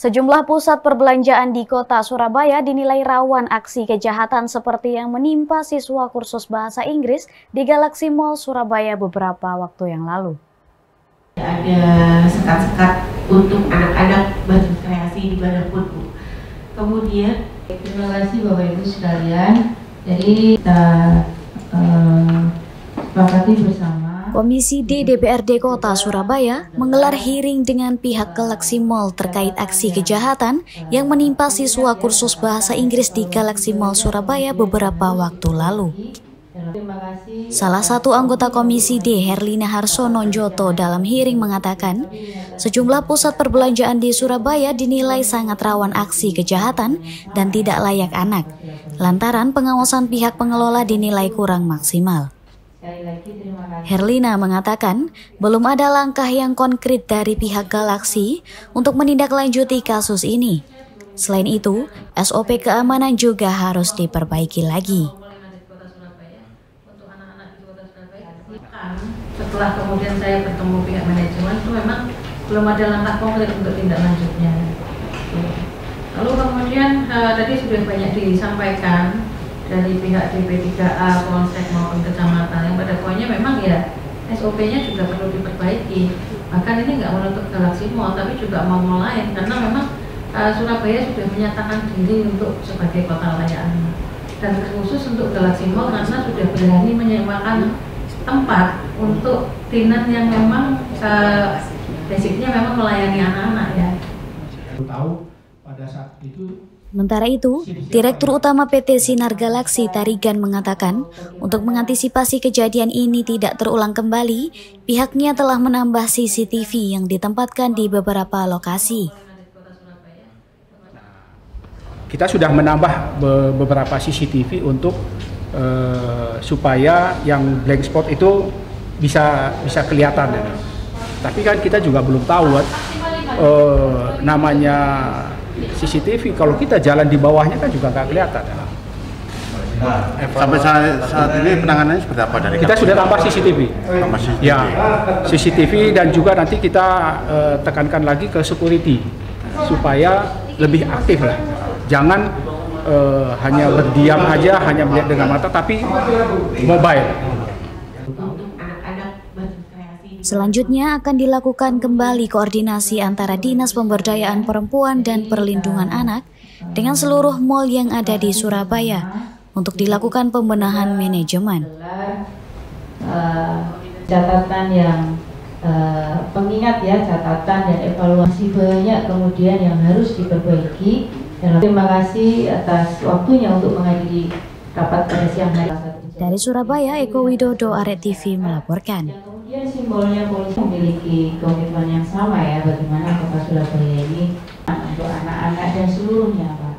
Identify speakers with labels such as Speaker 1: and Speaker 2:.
Speaker 1: Sejumlah pusat perbelanjaan di kota Surabaya dinilai rawan aksi kejahatan seperti yang menimpa siswa kursus bahasa Inggris di Galaxy Mall Surabaya beberapa waktu yang lalu.
Speaker 2: Ada sekat-sekat untuk anak-anak baju kreasi di badan pun Kemudian,
Speaker 3: terima kasih Bapak Ibu sekalian. Jadi kita uh, sepakati bersama
Speaker 1: Komisi D DPRD Kota Surabaya menggelar hearing dengan pihak Galaxy Mall terkait aksi kejahatan yang menimpa siswa kursus bahasa Inggris di Galaxy Mall Surabaya beberapa waktu lalu. Salah satu anggota Komisi D, Herlina Harsono Joto, dalam hearing mengatakan, sejumlah pusat perbelanjaan di Surabaya dinilai sangat rawan aksi kejahatan dan tidak layak anak, lantaran pengawasan pihak pengelola dinilai kurang maksimal. Herlina mengatakan belum ada langkah yang konkret dari pihak Galaksi untuk menindaklanjuti kasus ini. Selain itu, SOP keamanan juga harus diperbaiki lagi.
Speaker 3: Setelah kemudian saya bertemu pihak manajemen itu memang belum ada langkah konkret untuk tindak lanjutnya. Lalu kemudian uh, tadi sudah banyak disampaikan dari pihak DP3A, Polsek maupun kecamatan yang pada poinnya memang ya SOP-nya juga perlu diperbaiki. Bahkan ini nggak menutup Galaxy Mall, tapi juga mau lain karena memang uh, Surabaya sudah menyatakan diri untuk sebagai kota layak. Dan khusus untuk Galaxy Mall karena sudah berani menyewakan tempat untuk dinan yang memang uh, basicnya memang melayani anak-anak ya.
Speaker 1: Tahu pada saat itu Sementara itu, Direktur Utama PT Sinar Galaksi Tarigan mengatakan, untuk mengantisipasi kejadian ini tidak terulang kembali, pihaknya telah menambah CCTV yang ditempatkan di beberapa lokasi.
Speaker 4: Kita sudah menambah beberapa CCTV untuk uh, supaya yang blank spot itu bisa bisa kelihatan. Ya. Tapi kan kita juga belum tahu uh, namanya CCTV kalau kita jalan di bawahnya kan juga nggak kelihatan.
Speaker 5: Nah, sampai saat, saat ini penanganannya seperti apa dari
Speaker 4: kita sudah tambah CCTV. Tambah CCTV. Ya, CCTV dan juga nanti kita uh, tekankan lagi ke security supaya lebih aktif lah. Jangan uh, hanya berdiam aja, hanya melihat dengan mata, tapi mobile.
Speaker 1: Selanjutnya akan dilakukan kembali koordinasi antara Dinas Pemberdayaan Perempuan dan Perlindungan Anak dengan seluruh mal yang ada di Surabaya untuk dilakukan pembenahan manajemen.
Speaker 3: Uh, catatan yang uh, pengingat ya catatan dan evaluasi banyak kemudian yang harus diperbaiki. Dan terima kasih atas waktunya untuk menghadiri rapat pada siang hari.
Speaker 1: Dari Surabaya, Eko Widodo, Aret TV melaporkan.
Speaker 3: Ya simbolnya polisi memiliki komitmen yang sama ya bagaimana kota Surabaya ini untuk anak-anak dan seluruhnya Pak.